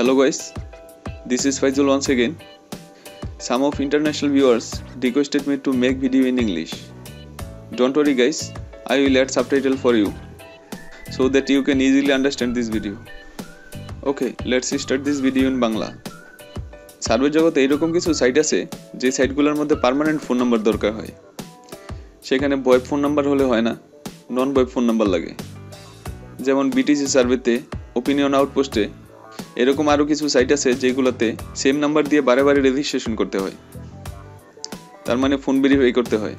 Hello guys, this is Faizul once again. Some of international viewers requested me to make video in English. Don't worry guys, I will add subtitle for you so that you can easily understand this video. Okay, let's start this video in Bangla survey জগতে এরকম কিছু site আছে যে সাইটগুলোর মধ্যে permanent phone number দরকার হয় সেখানে বয়েব phone number হলে হয় না নন বয়েব ফোন নাম্বার লাগে যেমন বিটিসি সার্ভেতে ওপিনিয়ন আউটপোস্টে এরকম আরও কিছু সাইট আছে যেগুলোতে সেম নাম্বার দিয়ে বারে বারে রেজিস্ট্রেশন করতে হয়। তার মানে ফোন ভেরিফাই করতে হয়।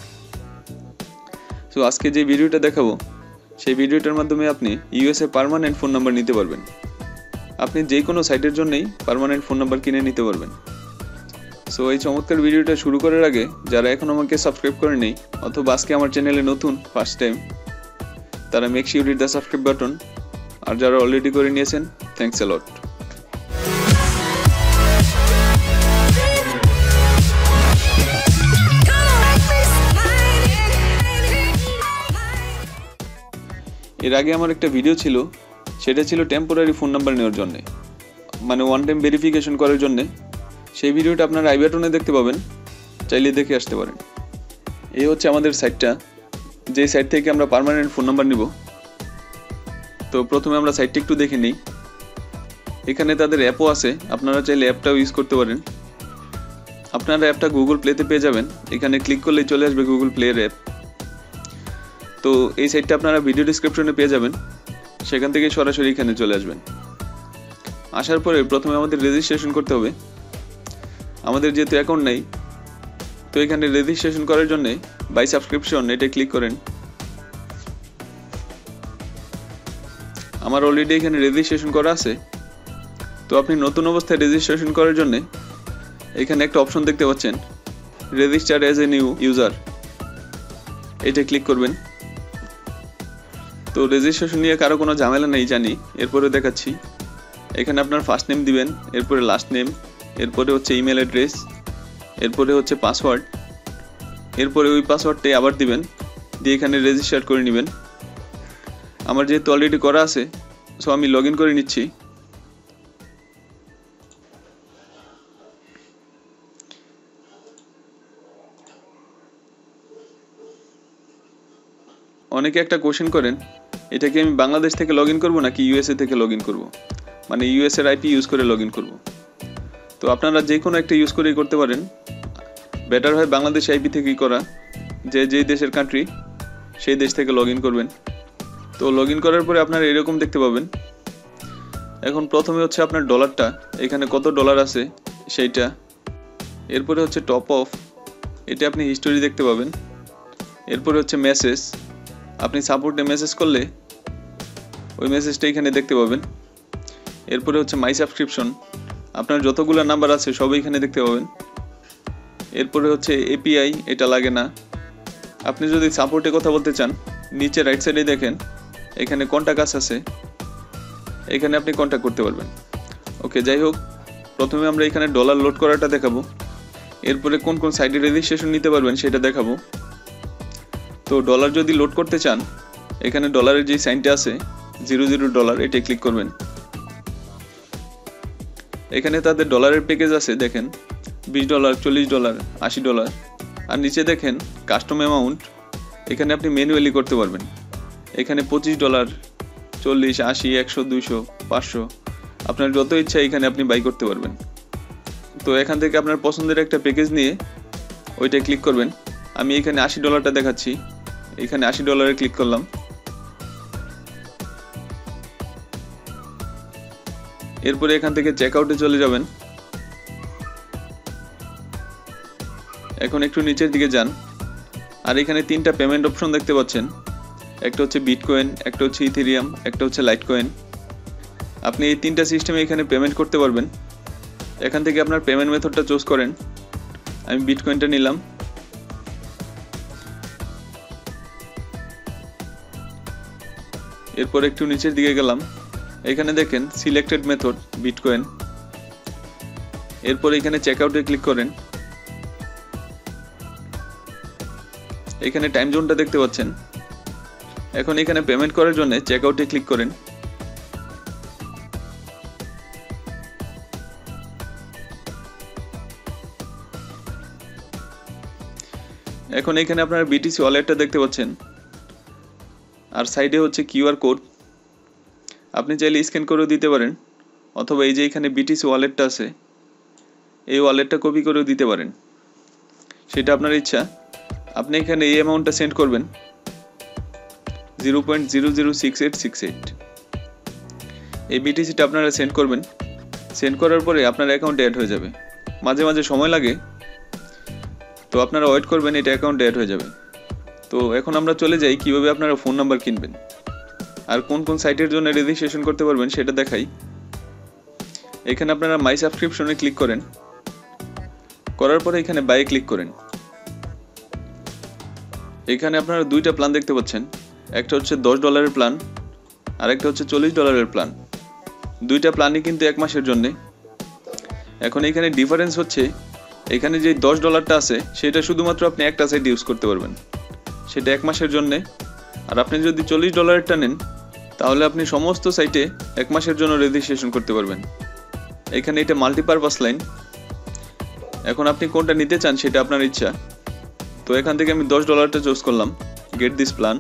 সো আজকে যে ভিডিওটা দেখাবো, সেই ভিডিওটার মাধ্যমে আপনি ইউএসএ পারমানেন্ট ফোন নাম্বার নিতে পারবেন। আপনি যে কোনো সাইটের জন্যই পারমানেন্ট ফোন নাম্বার কিনে নিতে পারবেন। সো এই চমৎকার ভিডিওটা শুরু করার আগে যারা এখন আমাকে সাবস্ক্রাইব করে নেই, অথবা আজকে আমার চ্যানেলে নতুন ফার্স্ট টাইম তারা make sure the subscribe button আর যারা অলরেডি করে নিয়েছেন থ্যাংকস অ্যালট এর আগে আমার একটা ভিডিও ছিল, সেটা ছিল টেম্পোরারি ফোন নাম্বার নেওয়ার জন্য। মানে ওয়ান টাইম ভেরিফিকেশন করার জন্য। সেই ভিডিওটা আপনারা আই বাটনে দেখতে পাবেন, চাইলে দেখে আসতে পারেন। এই হচ্ছে আমাদের সাইটটা যে সাইট থেকে আমরা পার্মানেন্ট ফোন নাম্বার নিব। তো প্রথমে আমরা সাইটটা একটু দেখে নিই। এখানে তাদের অ্যাপও আছে, আপনারা চাইলে অ্যাপটাও ইউজ করতে পারেন। আপনারা অ্যাপটা গুগল প্লেতে পেয়ে যাবেন। এখানে ক্লিক করলেই চলে আসবে গুগল প্লের অ্যাপ। তো এই সাইটটা আপনারা ভিডিও ডিসক্রিপশনে পেয়ে যাবেন। সেখান থেকে সরাসরি এখানে চলে আসবেন। আসার পরে প্রথমে আমাদের রেজিস্ট্রেশন করতে হবে। আমাদের যেহেতু অ্যাকাউন্ট নেই, তো এখানে রেজিস্ট্রেশন করার জন্য বাই সাবস্ক্রিপশন এটা ক্লিক করেন। আমার অলরেডি এখানে রেজিস্ট্রেশন করা আছে। তো আপনি নতুন অবস্থায় রেজিস্ট্রেশন করার জন্য এখানে একটা অপশন দেখতে পাচ্ছেন register as a new user এটা ক্লিক করবেন। তো রেজিস্ট্রেশন নিয়ে কারও কোনো ঝামেলা নেই, জানি। এরপরে দেখাচ্ছি। এখানে আপনার ফার্স্ট নেম দিবেন, এরপরে লাস্ট নেম এরপরে হচ্ছে ইমেল অ্যাড্রেস এরপরে হচ্ছে পাসওয়ার্ড এরপরে ওই পাসওয়ার্ডটাই আবার দিবেন, দিয়ে এখানে রেজিস্টার করে নেবেন। আমার যেহেতু অলরেডি করা আছে সো আমি লগ করে নিচ্ছি। অনেকে একটা কোশ্চেন করেন এটা কি আমি বাংলাদেশ থেকে লগ ইন করব নাকি ইউএসএ থেকে লগ ইন করব? মানে ইউএসএর আইপি ইউজ করে লগ ইন করব। তো আপনারা যে কোনো একটা ইউজ করেই করতে পারেন। বেটার হয় বাংলাদেশ আইপি থেকেই করা। যে যেই দেশের কান্ট্রি সেই দেশ থেকে লগ ইন করবেন। তো লগ ইন করার পরে আপনারা এরকম দেখতে পাবেন। এখন প্রথমে হচ্ছে আপনার ডলারটা এখানে কত ডলার আছে? সেইটা। এরপরে হচ্ছে টপ অফ এটা আপনি হিস্টোরি দেখতে পাবেন। এরপরে হচ্ছে মেসেজ আপনি সাপোর্টে মেসেজ করলে ওই মেসেজটা এখানে দেখতে পাবেন। এরপরে হচ্ছে মাই সাবস্ক্রিপশন আপনার যতগুলো নাম্বার আছে, সবই এখানে দেখতে পাবেন। এরপরে হচ্ছে এপিআই এটা লাগে না। আপনি যদি সাপোর্টে কথা বলতে চান, নিচে রাইট সাইডে দেখেন, এখানে কন্ট্যাক্ট আছে। এখানে আপনি কন্ট্যাক্ট করতে পারবেন। ওকে যাই হোক, প্রথমে আমরা এখানে ডলার লোড করাটা দেখাবো। এরপরে কোন কোন সাইডে রেজিস্ট্রেশন নিতে পারবেন, সেটা দেখাবো। তো ডলার যদি লোড করতে চান, এখানে ডলারের যে সাইনটা আছে জিরো জিরো ডলার এটা ক্লিক করবেন। এখানে তাদের ডলারের প্যাকেজ আছে, দেখেন, বিশ ডলার চল্লিশ ডলার আশি ডলার আর নিচে দেখেন কাস্টম অ্যামাউন্ট এখানে আপনি ম্যানুয়ালি করতে পারবেন। এখানে পঁচিশ ডলার চল্লিশ, আশি, একশো, দুইশো, পাঁচশো। আপনার যত ইচ্ছা এখানে আপনি বাই করতে পারবেন। তো এখান থেকে আপনার পছন্দের একটা প্যাকেজ নিয়ে ওইটা ক্লিক করবেন। আমি এখানে আশি ডলারটা দেখাচ্ছি। এখানে আশি ডলারে ক্লিক করলাম। এরপরে এখান থেকে চেক আউটে চলে যাবেন। এখন একটু নিচের দিকে যান। আর এখানে তিনটা পেমেন্ট অপশন দেখতে পাচ্ছেন। একটা হচ্ছে বিটকয়েন একটা হচ্ছে ইথেরিয়াম একটা হচ্ছে লাইট কয়েন আপনি এই তিনটা সিস্টেমে এখানে পেমেন্ট করতে পারবেন। এখান থেকে আপনার পেমেন্ট মেথডটা চুজ করেন। আমি বিটকয়েনটা নিলাম। এরপর একটু নিচের দিকে গেলাম। এখানে দেখেন সিলেক্টেড মেথড বিটকয়েন এরপর এখানে চেকআউটে ক্লিক করেন। এখানে টাইম জোনটা দেখতে পাচ্ছেন। এখন এখানে পেমেন্ট করার জন্য চেকআউটে ক্লিক করেন। এখন এখানে আপনার বিটিসি ওয়ালেটটা দেখতে পাচ্ছেন। আর সাইডে হচ্ছে কিউআর কোড আপনি চাইলে স্ক্যান করেও দিতে পারেন, অথবা এই যে এখানে বিটিসি ওয়ালেটটা আছে, এই ওয়ালেটটা কপি করেও দিতে পারেন। সেটা আপনার ইচ্ছা। আপনি এখানে এই অ্যামাউন্টটা সেন্ড করবেন zero point zero zero six eight six eight এই বিটিসিটা আপনারা সেন্ড করবেন সেন্ড করার পরে আপনার অ্যাকাউন্টে অ্যাড হয়ে যাবে। মাঝে মাঝে সময় লাগে, তো আপনারা ওয়েট করবেন, এটা অ্যাকাউন্টে অ্যাড হয়ে যাবে। তো এখন আমরা চলে যাই, কীভাবে আপনারা ফোন নাম্বার কিনবেন। আর কোন কোন সাইটের জন্য রেজিস্ট্রেশন করতে পারবেন সেটা দেখাই। এখানে আপনারা মাই সাবস্ক্রিপশনে ক্লিক করেন। করার পরে এখানে বাই ক্লিক করেন। এখানে আপনারা দুইটা প্ল্যান দেখতে পাচ্ছেন। একটা হচ্ছে দশ ডলারের প্ল্যান আর একটা হচ্ছে চল্লিশ ডলারের প্ল্যান দুইটা প্ল্যানই কিন্তু এক মাসের জন্যে। এখন এখানে ডিফারেন্স হচ্ছে, এখানে যে দশ ডলারটা আছে, সেটা শুধুমাত্র আপনি একটা সাইট ইউজ করতে পারবেন। সেটা এক মাসের জন্যে। আর আপনি যদি চল্লিশ ডলারেরটা নেন তাহলে আপনি সমস্ত সাইটে এক মাসের জন্য রেজিস্ট্রেশন করতে পারবেন। এখানে এটা মাল্টিপারপাস লাইন এখন আপনি কোনটা নিতে চান সেটা আপনার ইচ্ছা। তো এখান থেকে আমি দশ ডলারটা চুজ করলাম। গেট দিস প্ল্যান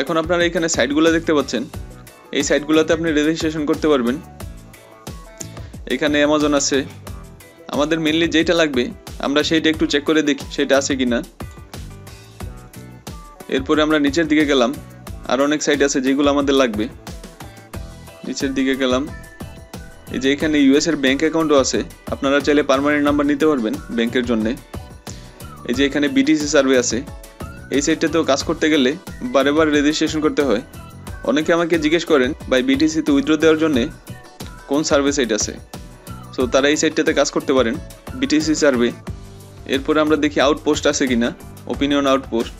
এখন আপনারা এখানে সাইটগুলো দেখতে পাচ্ছেন। এই সাইটগুলোতে আপনি রেজিস্ট্রেশন করতে পারবেন। এখানে অ্যামাজন আছে। আমাদের মেনলি যেটা লাগবে, আমরা সেইটা একটু চেক করে দেখি, সেটা আছে কি না এরপরে আমরা নিচের দিকে গেলাম। আর অনেক সাইট আছে যেগুলো আমাদের লাগবে। নিচের দিকে গেলাম। এই যে এখানে ইউএস এর ব্যাংক অ্যাকাউন্টও আছে। আপনারা চাইলে পার্মানেন্ট নাম্বার নিতে পারবেন ব্যাংকের জন্যে। এই যে এখানে বিটিসি সার্ভে আছে। এই সাইটটাতেও কাজ করতে গেলে বারে বার রেজিস্ট্রেশন করতে হয়। অনেকে আমাকে জিজ্ঞেস করেন বাই বিটিসিতে উইথড্র দেওয়ার জন্যে কোন সার্ভে সাইট আছে? সো তারা এই সাইটটাতে কাজ করতে পারেন বিটিসি সার্ভে এরপরে আমরা দেখি আউটপোস্ট আছে কিনা ওপিনিয়ন আউটপোস্ট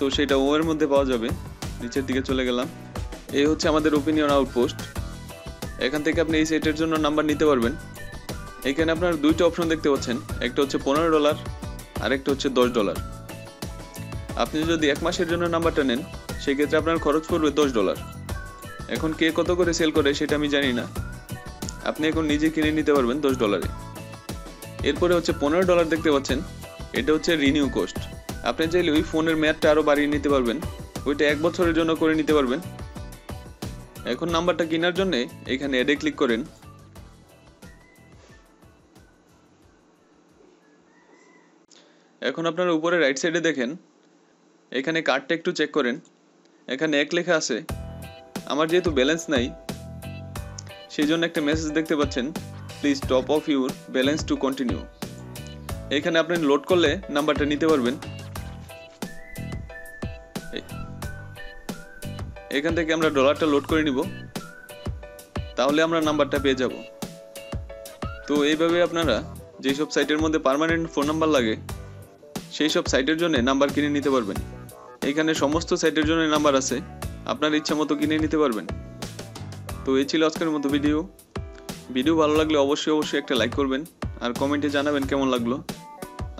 তো সেটা ও এর মধ্যে পাওয়া যাবে। নিচের দিকে চলে গেলাম। এই হচ্ছে আমাদের ওপিনিয়ন আউটপোস্ট এখান থেকে আপনি এই সেটের জন্য নাম্বার নিতে পারবেন। এখানে আপনার দুইটা অপশন দেখতে পাচ্ছেন। একটা হচ্ছে পনেরো ডলার আর একটা হচ্ছে দশ ডলার আপনি যদি এক মাসের জন্য নাম্বারটা নেন, সেক্ষেত্রে আপনার খরচ পড়বে দশ ডলার এখন কে কত করে সেল করে সেটা আমি জানি না। আপনি এখন নিজে কিনে নিতে পারবেন দশ ডলারে এরপরে হচ্ছে পনেরো ডলার দেখতে পাচ্ছেন। এটা হচ্ছে রিনিউ কোস্ট আপনি চাইলে ওই ফোনের মেয়াদটা আরও বাড়িয়ে নিতে পারবেন। ওইটা এক বছরের জন্য করে নিতে পারবেন। এখন নাম্বারটা কেনার জন্য এখানে অ্যাডে ক্লিক করেন। এখন আপনারা উপরে রাইট সাইডে দেখেন। এখানে কার্ডটা একটু চেক করেন। এখানে এক লেখা আছে, আমার যেহেতু ব্যালেন্স নাই সেই জন্য একটা মেসেজ দেখতে পাচ্ছেন please top of your balance to continue এখানে আপনি লোড করলে নাম্বারটা নিতে পারবেন। এখান থেকে আমরা ডলারটা লোড করে নিব। তাহলে আমরা নাম্বারটা পেয়ে যাব। তো এইভাবে আপনারা যেসব সাইটের মধ্যে পার্মানেন্ট ফোন নাম্বার লাগে সেই সব সাইটের জন্য নাম্বার কিনে নিতে পারবেন। এখানে সমস্ত সাইটের জন্য নাম্বার আছে। আপনার ইচ্ছা মতো কিনে নিতে পারবেন। তো এই ছিল আজকের মতো ভিডিও ভিডিও ভালো লাগলে অবশ্যই অবশ্যই একটা লাইক করবেন আর কমেন্টে জানাবেন কেমন লাগল।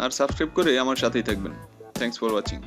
আর সাবস্ক্রাইব করে আমার সাথেই থাকবেন। Thanks for watching